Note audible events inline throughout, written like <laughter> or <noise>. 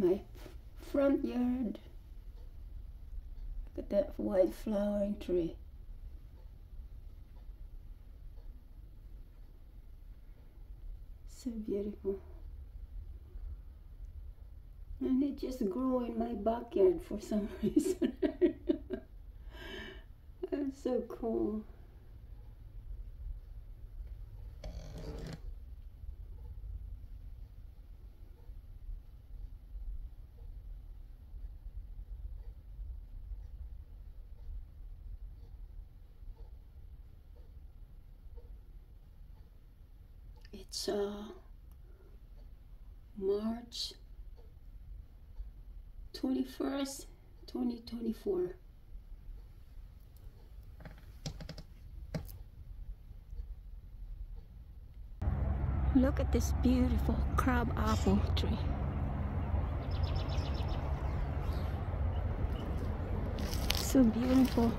my front yard. Look at that white flowering tree. So beautiful. And it just grew in my backyard for some <laughs> reason. <laughs> That's so cool. It's uh, March 21st, 2024. Look at this beautiful crab apple tree. So beautiful.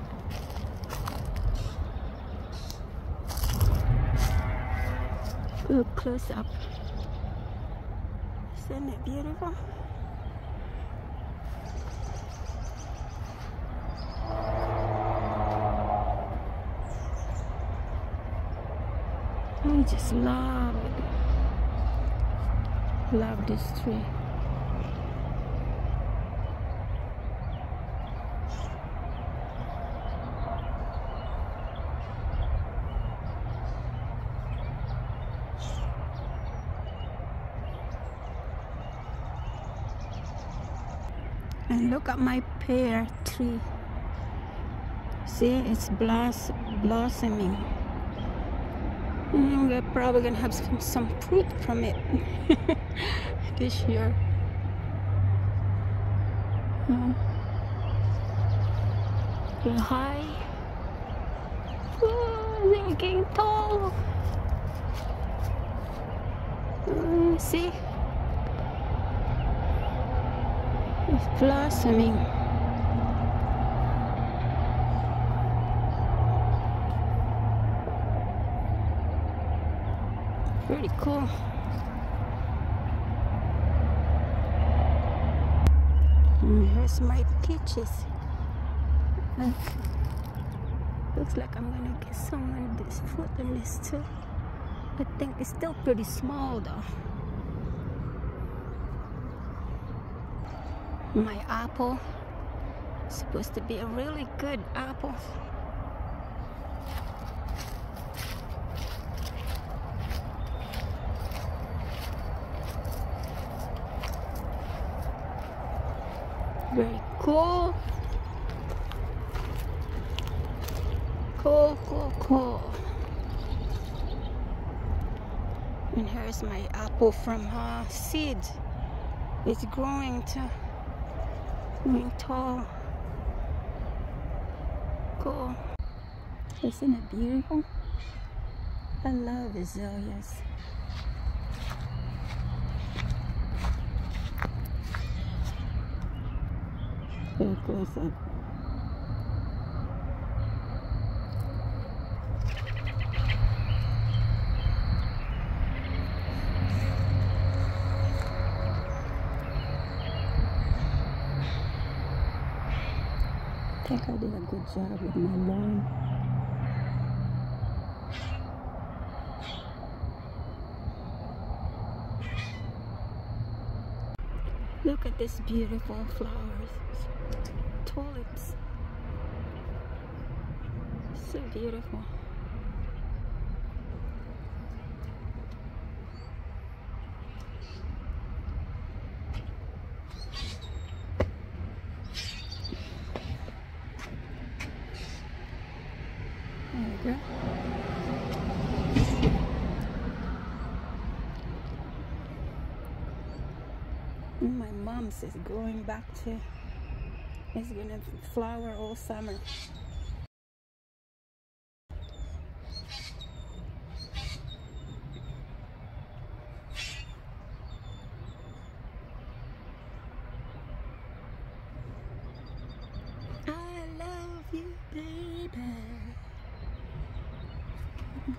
Look close up. Isn't it beautiful? I just love it. Love this tree. Look at my pear tree. See, it's bloss blossoming. Mm, we're probably gonna have some, some fruit from it <laughs> this year. Mm. Getting high. Oh, getting tall. Mm, see? Blossoming. Pretty cool. And here's my peaches. Looks like I'm gonna get someone this fruit in this too. I think it's still pretty small though. My apple supposed to be a really good apple. Very cool. Cool, cool, cool. And here's my apple from uh, seed. It's growing to growing tall. Cool. Isn't it beautiful? I love azaleas. Very close up. Think I did a good job with my lawn. Look at this beautiful flowers. Tulips. So beautiful. And my mom's is growing back to it's gonna flower all summer.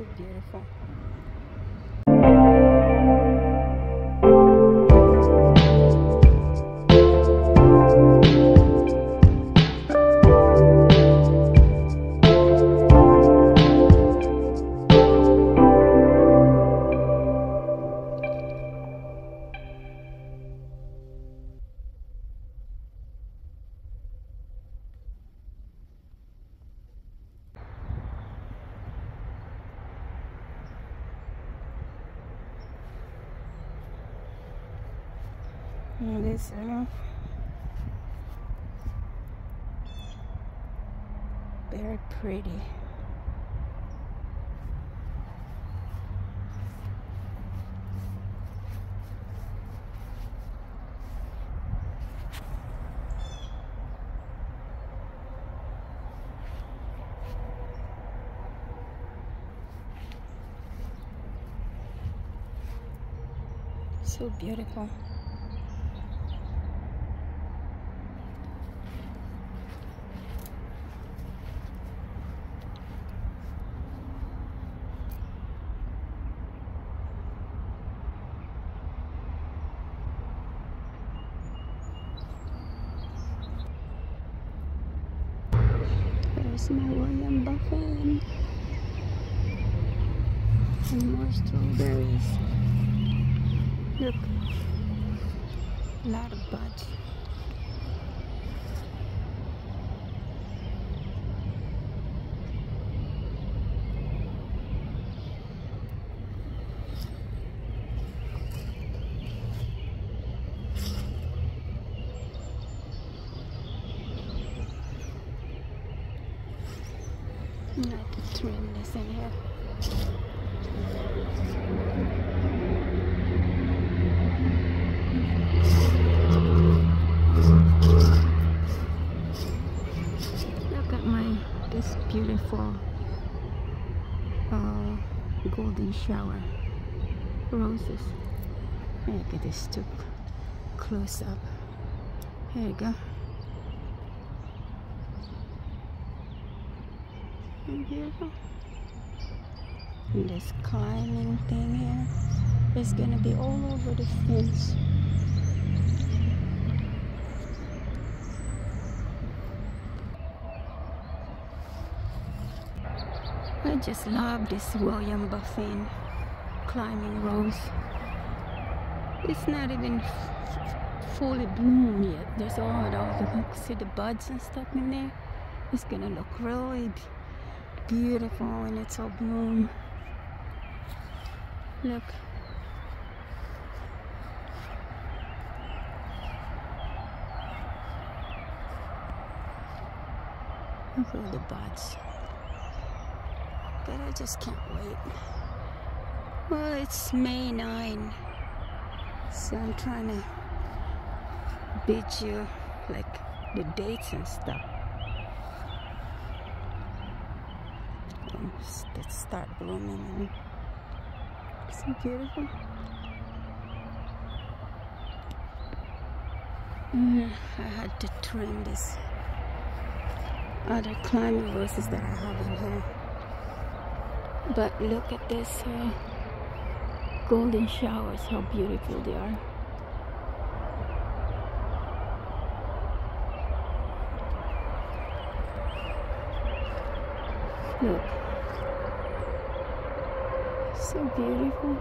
So beautiful. This, know, very pretty. So beautiful. There's my William Baffin. And more strawberries. Look. A lot of buds. I have to this in here. Look at my this beautiful uh, golden shower roses. Look at this too close up. Here you go. And this climbing thing here is gonna be all over the fence. I just love this William Baffin climbing rose. It's not even fully bloomed yet. There's all the see the buds and stuff in there. It's gonna look really beautiful when it's all bloom. Look. Look at all the buds. But I just can't wait. Well, it's May 9. So I'm trying to beat you like the dates and stuff. Um, s- That start blooming and so beautiful. Mm, I had to trim this other climbing roses that I have in here. But look at this uh, golden showers, how beautiful they are. Look. So beautiful.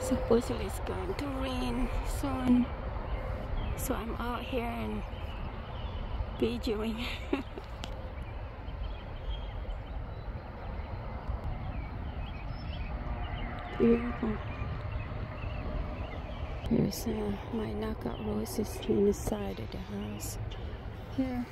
Supposedly it's going to rain soon. So I'm out here and videoing. <laughs> Beautiful. Here's uh, my knockout roses in the side of the house. Here.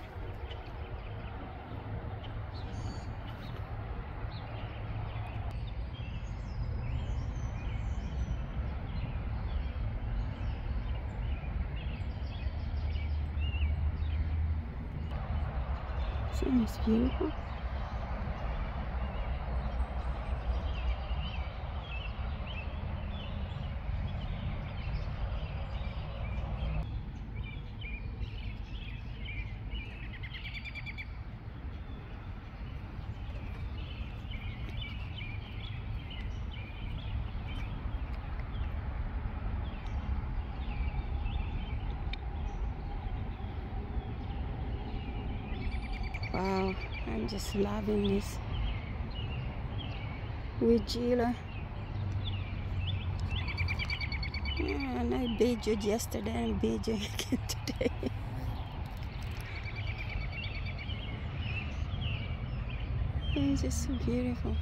Sun is Wow, I'm just loving this Weigela. Yeah, and I bejued yesterday and bejuing <laughs> again today. it's just so beautiful.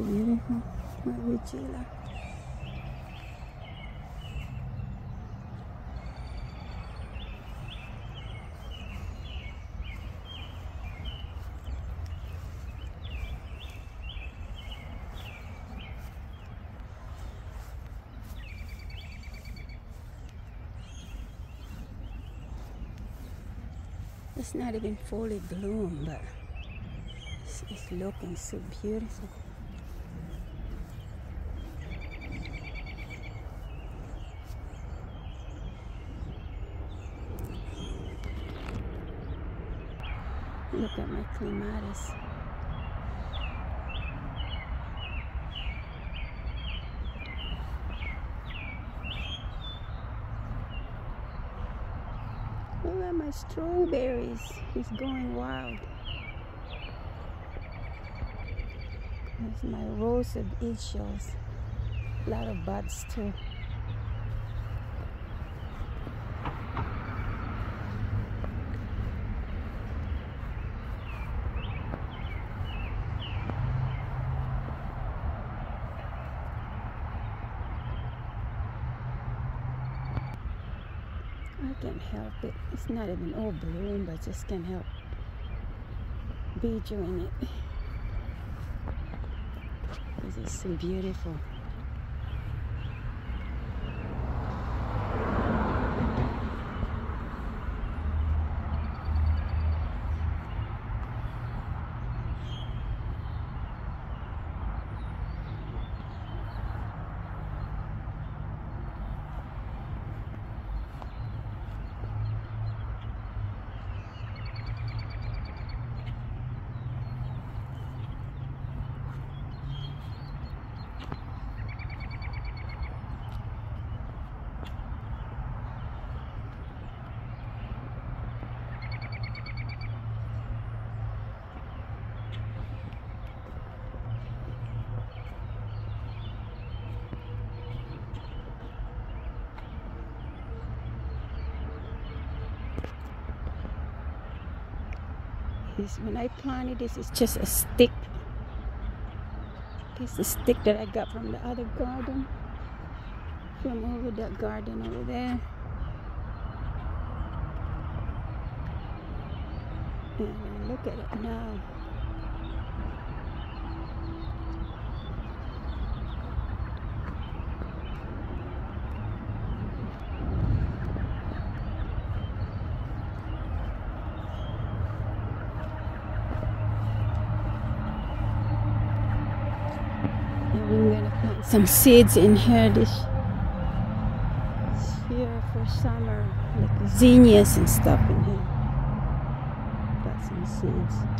Weigela. It's not even fully bloom, but it's looking so beautiful. Look at my clematis. Look at my strawberries. It's going wild. There's my rose of eggshells. A lot of buds too. Can't help it. It's not even all bloom, but just can't help bejuing it. This is so beautiful. This when I planted this, it's just a stick. It's a stick that I got from the other garden, from over that garden over there. And look at it now. And we're gonna plant some seeds in here this year for summer, like zinnias and stuff in here. Got some seeds.